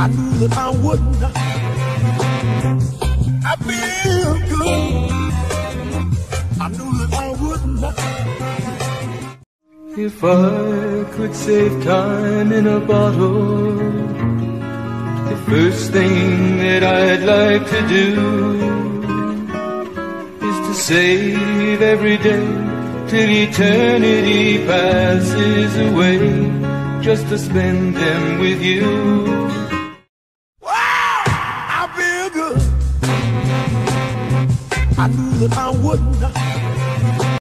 I knew that I would not. I feel good. I knew that I would not. If I could save time in a bottle, the first thing that I'd like to do is to save every day till eternity passes away, just to spend them with you. I knew that I would not.